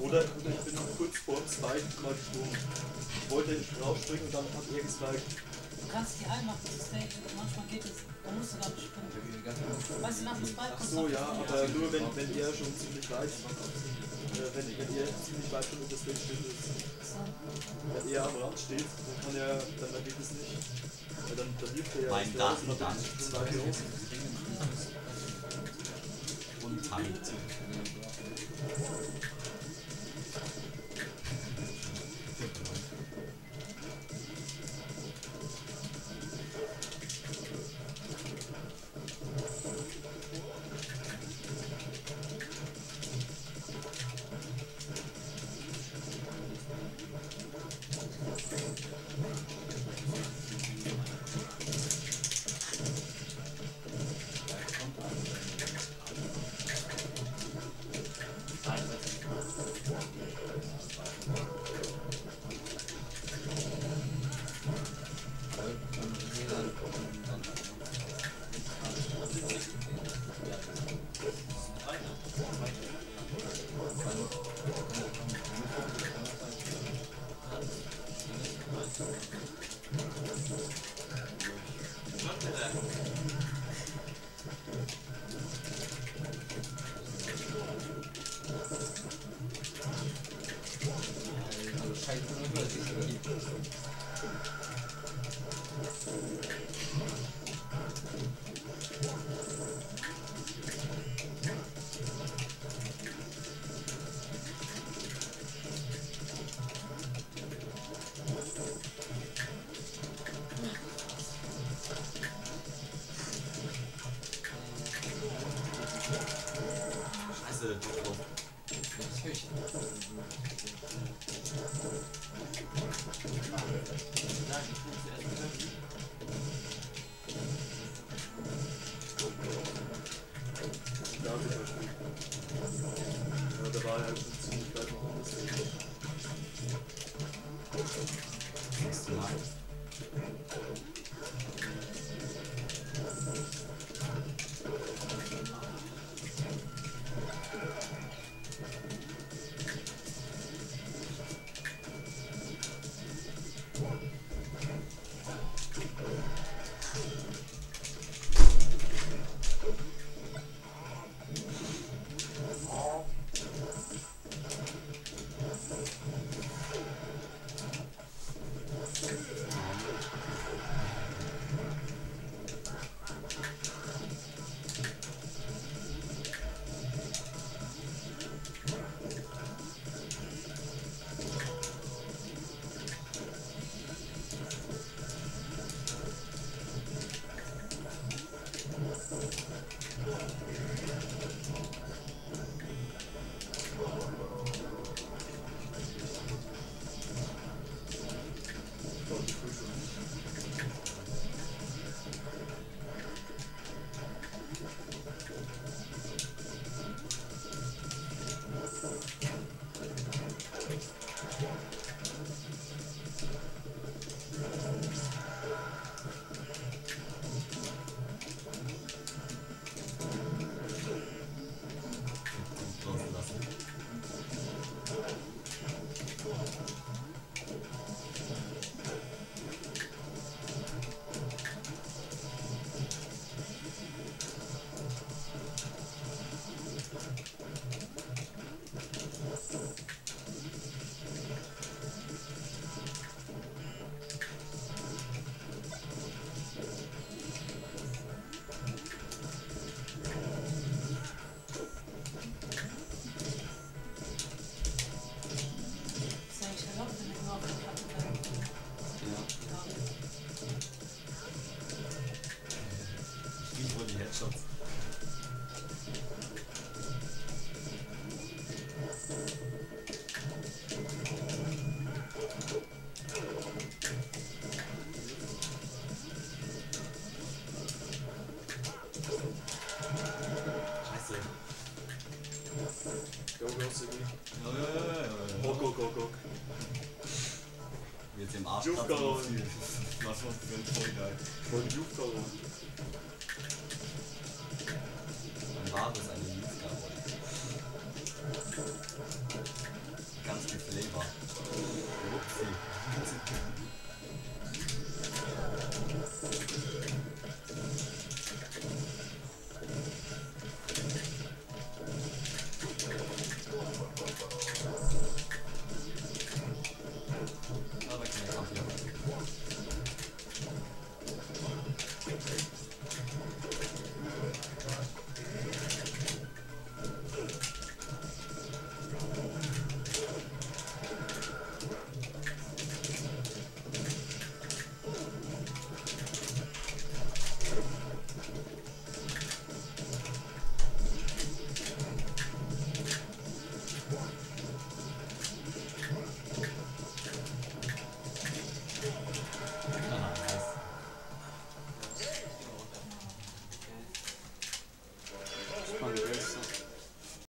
Oder, ich bin noch kurz vor dem Spike mal gesprungen. Ich wollte rausspringen und dann hat er gespiked. Du kannst die einmachen, das Stage, manchmal geht es, da musst du gar nicht springen. Weißt du, nach dem Spike Ach so, ja, aber nur wenn, wenn er schon ziemlich weit äh, wenn, wenn ihr ziemlich weit schon unter Stage steht, ist, wenn er am Rand steht, dann kann er, dann, dann geht es nicht. Ja, dann, dann wirft er ja Mein raus und dann ist. Und halt. Word. Da war halt schon ziemlich weit noch unter Stage. Krieg wohl die Headshots. Scheiße. Go, go. guck, guck, guck. Jetzt im Arsch. Juftgaron. Was macht denn voll geil? Voll Juftgaron. Mein Bart ist eine Juftgaron. Ganz viel Flavor.